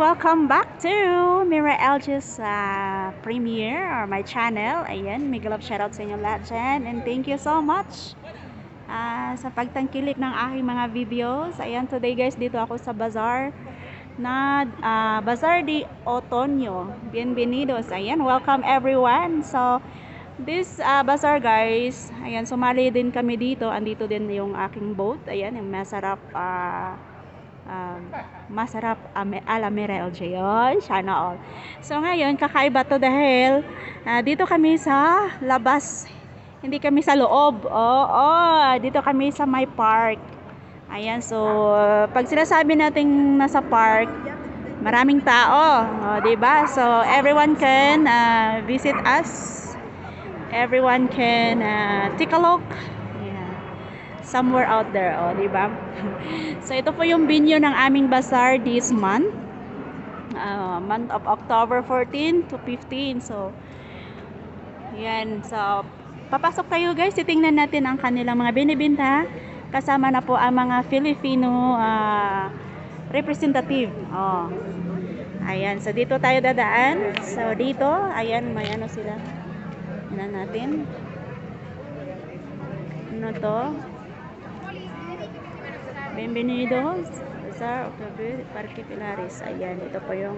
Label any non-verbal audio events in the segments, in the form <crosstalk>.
Welcome back to Mira Elgis uh, premiere or my channel. Ayan, may love shoutout sa inyo lahat dyan. And thank you so much uh, sa pagtangkilik ng aking mga videos. Ayan, today guys, dito ako sa bazaar na uh, Bazaar de Otoño. Bienvenidos. Ayan, welcome everyone. So, this uh, bazaar guys, ayan, sumali din kami dito. Andito din yung aking boat. Ayan, yung masarap uh, um, masarap um, alamera LJ yun, sana all. So ngayon kakaiba to dahil uh, dito kami sa labas. Hindi kami sa loob. Oo, oh, dito kami sa my park. Ayan so pag sinasabi nating nasa park maraming tao oh, ba? Diba? so everyone can uh, visit us. Everyone can uh, take a look somewhere out there, oh, di ba? <laughs> so ito po yung venue ng aming bazaar this month. Uh, month of October 14 to 15. So yan, so papasok tayo guys, titingnan natin ang kanilang mga binibenta. Kasama na po ang mga Filipino uh, representative. Oh. Ayan, so dito tayo dadaan. So dito, ayan, may ano sila. Yan natin. Ano to? Bienvenidos sa October Parque Pilares. Ayan, ito po yung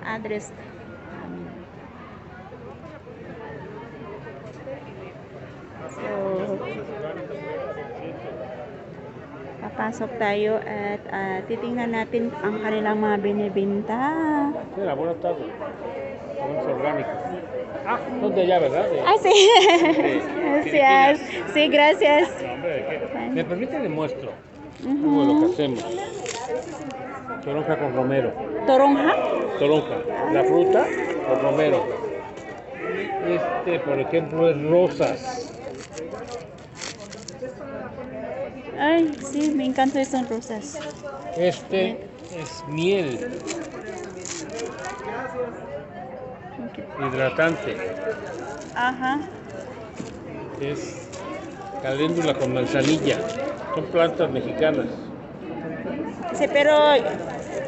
address namin. So, papasok tayo at uh, titingnan natin ang kanilang mga binibenta. Mira, buenas tardes. Somos orgánicos. Ah, son de allá, ¿verdad? De- Ah, sí. <laughs> gracias. Sí, gracias. No, hombre. ¿Me permite le muestro? Como lo que hacemos. Toronja con romero. Toronja? Toronja. La fruta con romero. Este, por ejemplo, es rosas. Ay, sí, me encantan esas rosas. Este es miel hidratante. Ajá. Es caléndula con manzanilla. Son plantas mexicanas. Sí, pero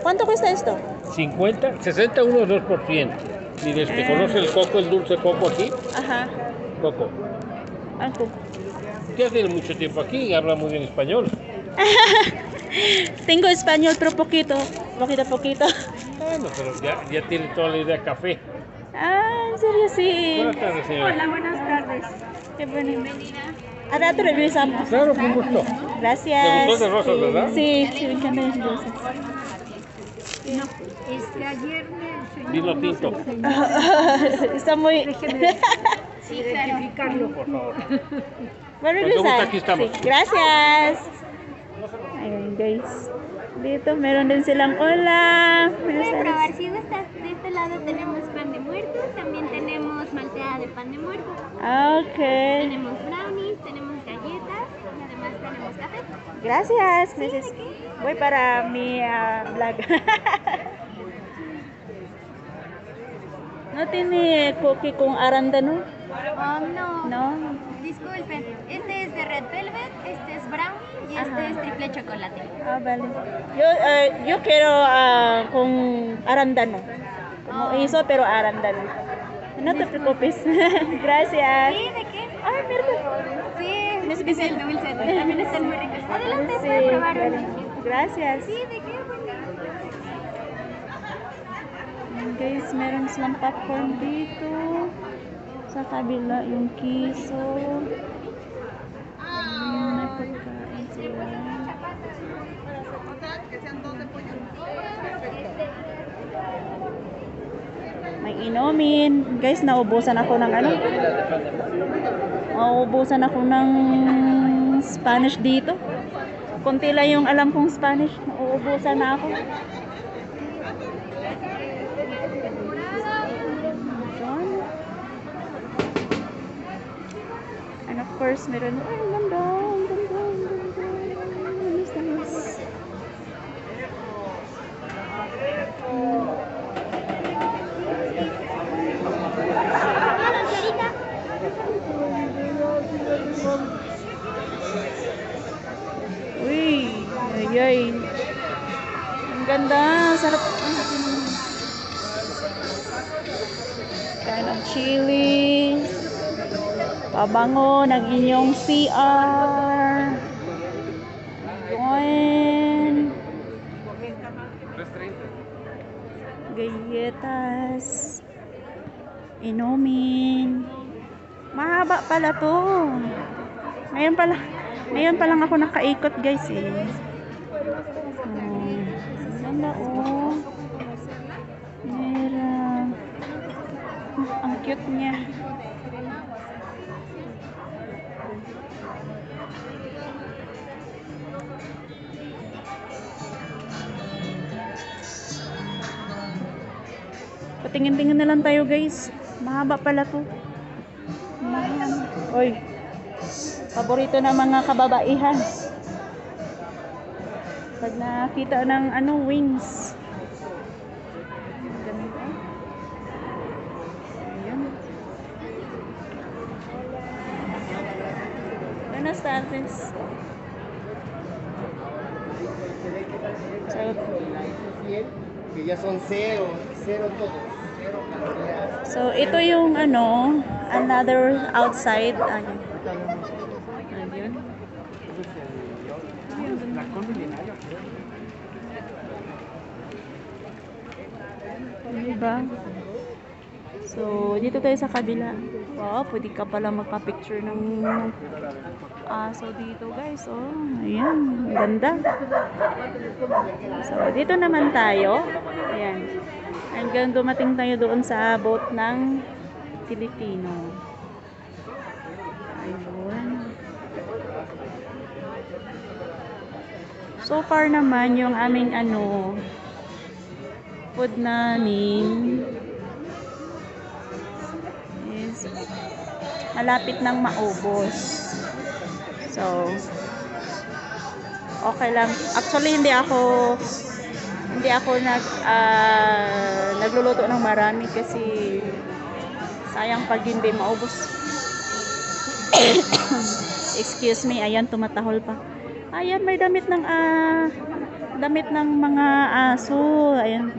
¿cuánto cuesta esto? 50, 61 o 2%. Mire, este, ¿conoce el coco, el dulce coco aquí? Ajá. Coco. Ako. Ya tiene mucho tiempo aquí y habla muy bien español. <laughs> Tengo español, pero poquito. Poquito, poquito. Bueno, pero ya, ya tiene toda la idea café. Ah, en serio, sí. Buenas tardes, señora. buenas tardes. Qué bueno. Bienvenida. A rato revisamos. Claro, con gusto. Gracias. ¿Te gustó de rosas, verdad? Sí, sí, me encantan las rosas. Este, ayer me Vino tinto, <laughs> Está muy... rectificarlo. <laughs> por favor. Voy a guste, aquí estamos. Sí, Gracias. Ayun, guys. Dito, meron din silang ulam. Pueden probar, si gustas, de este lado tenemos pan de muerto, también tenemos malteada de pan de muerto, Ok. tenemos brownies, tenemos galletas, y además tenemos café. Gracias. Gracias. Voy para mi ah, vlog. <laughs> no tiene cookie con arándano? Oh, no. No. Disculpen, este es de red velvet, este es brownie y este es triple chocolate. Ah, vale. Yo, eh, yo quiero ah, con arándano. Como Ah. hizo, pero arándano. No te preocupes. Gracias. ¿Sí? ¿De qué? Ay, mira. Sí, Es que el dulce, también están muy ricos. Adelante, Sí, pueden probar uno. Gracias. Sí, ¿de qué? Guys, meron silang popcorn dito. Sa kabila, yung kiso. Ayan, may pagkain sila. May inumin. Guys, naubusan ako ng ano? Naubusan ako ng Spanish dito. Kunti lang yung alam kong Spanish. Nauubusan na ako. And of course, meron, ay, ang ganda, ang ganda, ang ganda. Nice, nice. Uy, ay, ay. Ang ganda. Sarap. Kind of chili. Pabango ng inyong CR. Ayun. Galletas. Inumin. Mahaba pala to. Ngayon pala, ngayon pa lang ako nakaikot guys eh. Oh, ganda oh. Meron. Ang cute niya. Patingin-tingin na lang tayo guys. Mahaba pala to. Oy. Paborito ng mga kababaihan. Pag nakita ng ano, wings. Ayan. Buenas tardes. So, que ya son cero, cero todos, so ito yung ano, another outside. Ayun. Diba? So, dito tayo sa kabila. Wow, pwede ka pala magpa-picture ng aso dito, guys. Oh, ayan. Ganda. So, dito naman tayo. Ayan. Hanggang dumating tayo doon sa boat ng Filipino. Ayun. So far naman yung aming ano food namin is malapit nang maubos. So okay lang. Actually hindi ako hindi ako nag ah, nagluluto ng marami kasi sayang pag hindi maubos. <coughs> Excuse me, ayan tumatahol pa. Ayan may damit ng ah damit ng mga aso. Ayan.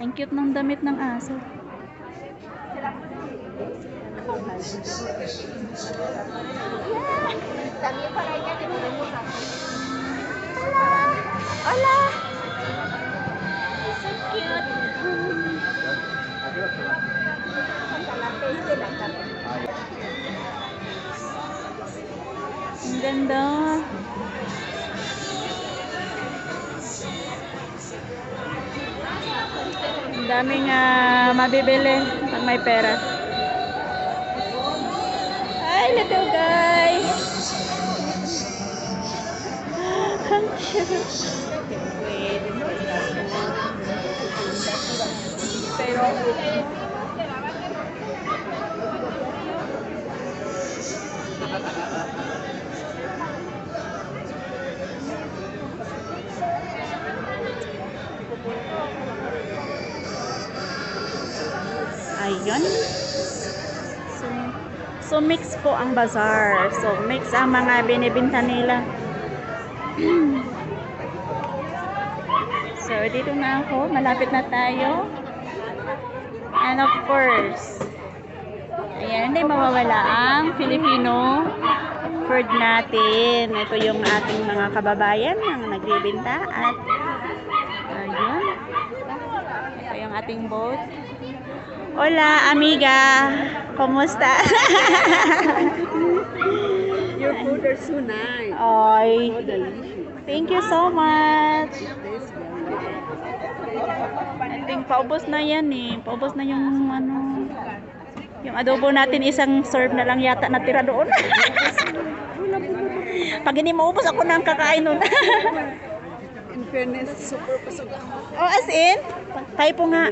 Ang cute ng damit ng aso. Hacer. Hola! So cute. Ganda. Ang daming ah, mabibili pag may pera. Hi, little guy! Ang cute. Ayun. So, so mix po ang bazaar. So mix ang mga binibinta nila. so dito na ako. Malapit na tayo. And of course, ayan, hindi mawawala ang Filipino food natin. Ito yung ating mga kababayan ang nagbibinta at ayun. Ito yung ating boat. Hola, amiga. Kumusta? <laughs> Your food are so nice. Oy. So delicious. Thank you so much. I think paubos na yan eh. Paubos na yung ano. Yung adobo natin isang serve na lang yata natira doon. <laughs> Pag hindi maubos ako nang kakain nun. In fairness, super pasog ako. oh, as in? Tayo po nga.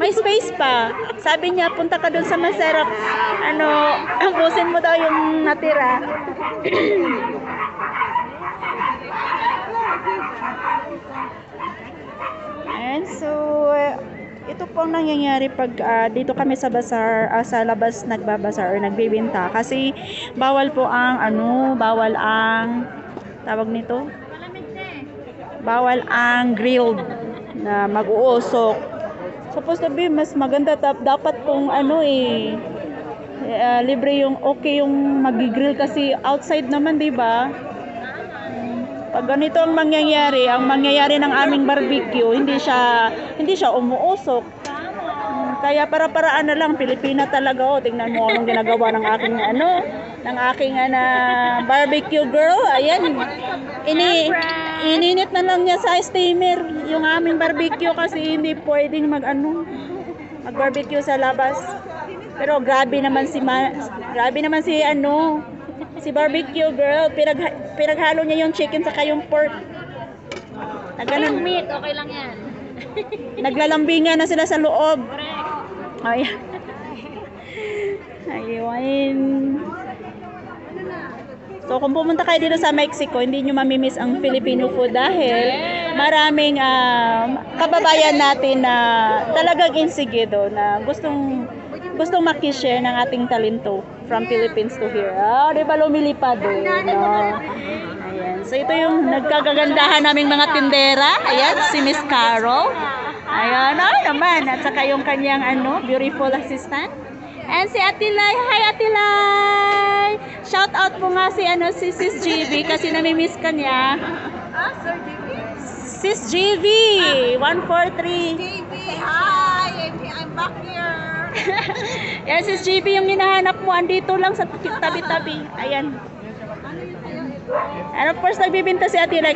May space pa. Sabi niya, punta ka doon sa masarap. Ano, ambusin mo daw yung natira. And so, ito po ang nangyayari pag ah, dito kami sa bazaar, ah, sa labas nagbabazar or nagbibenta. Kasi bawal po ang ano, bawal ang tawag nito, bawal ang grilled na mag-uusok. Supposed to be mas maganda tap dapat kung ano eh eh, libre yung okay yung magigrill kasi outside naman, 'di ba? Pag ganito ang mangyayari, ang mangyayari ng aming barbecue, hindi siya hindi siya umuusok. Kaya para-paraan na lang Pilipina talaga oh. Tingnan mo anong ginagawa ng aking ano, ng aking ana barbecue girl. Ayan. Ini ininit na lang niya sa steamer yung aming barbecue kasi hindi pwedeng mag ano, mag barbecue sa labas. Pero grabe naman si Ma, grabe naman si ano, si barbecue girl, pinag pinaghalo niya yung chicken sa yung pork. Na ganun, meat, okay lang yan. <laughs> naglalambingan na sila sa loob. Ay. Ayun. So kung pumunta kayo dito sa Mexico, hindi nyo mamimiss ang Filipino food dahil maraming um, kababayan natin na talagang insigido na gustong gustong makishare ng ating talento from Philippines to here. Ah, di ba lumilipad eh, no? Ayan. So ito yung nagkagagandahan naming mga tindera. Ayan, si Miss Carol. Ayan, ay naman. At saka yung kanyang ano, beautiful assistant. And si Atilay. Hi Atilay! Shout out po nga si ano si Sis GB kasi namimiss ka niya. Ah, Sir JB? Sis GB 143. JB, hi! I'm, back here. <laughs> Yan Sis GB yung hinahanap mo andito lang sa tabi-tabi. Ayan. And of course, nagbibinta si Ate Lai.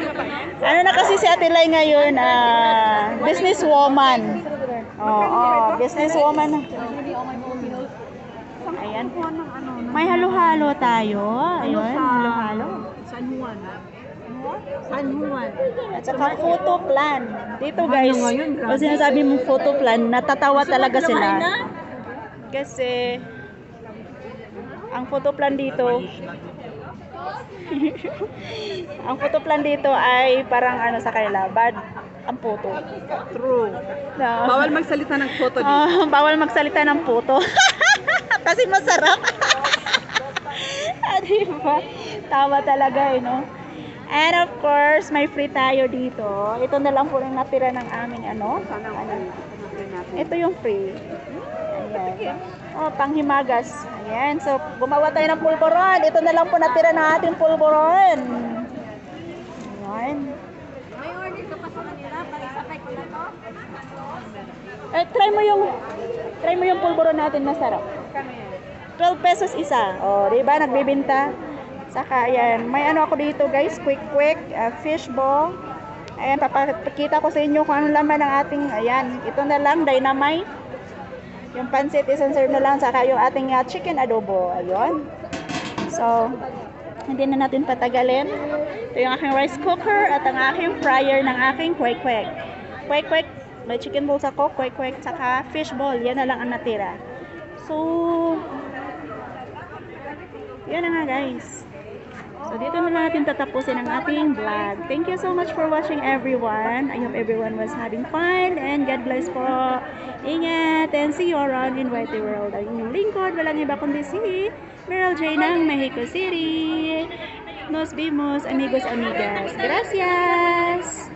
Ano na kasi si Ate Lai ngayon, ah, businesswoman. Oo, oh, businesswoman na. Ayan. May halo-halo tayo. Ayun, halo-halo. San Juan. San Juan. At saka photo plan. Dito guys, ngayon, grabe. pag sinasabi mong photo plan, natatawa talaga sila. Kasi, ang photo plan dito, <laughs> ang photo plan dito ay parang ano sa kanila, bad ang photo. True. Na, Bawal magsalita ng photo <laughs> dito. Ah, bawal magsalita ng puto. <laughs> Kasi masarap. <laughs> diba? Tawa talaga eh, no? And of course, may free tayo dito. Ito na lang po yung natira ng aming ano. ano. Ito yung free. Ayan. Oh, panghimagas. Ayan. So, gumawa tayo ng pulboron. Ito na lang po natira ng ating pulboron. Ayan. May order ka pa sa kanila para isakay ko na to? Eh, try mo yung try mo yung pulboron natin masarap. 12 pesos isa. Oh, 'di ba nagbebenta? Saka ayan, may ano ako dito guys, quick quick uh, fish ball. Ayan, papakita ko sa inyo kung ano laman ng ating ayan. Ito na lang dynamite. Yung pancit isang serve na lang saka yung ating uh, chicken adobo. Ayun. So, hindi na natin patagalin. Ito yung aking rice cooker at ang aking fryer ng aking kwek kwek. Kwek kwek, may chicken balls ako, kwek kwek, saka fish ball. Yan na lang ang natira. So, yan na nga guys. So, dito na natin tatapusin ang ating vlog. Thank you so much for watching everyone. I hope everyone was having fun and God bless po. Ingat and see you around in Whitey World. Ang inyong lingkod, walang iba kundi si Meryl J ng Mexico City. Nos vimos, amigos, amigas. Gracias!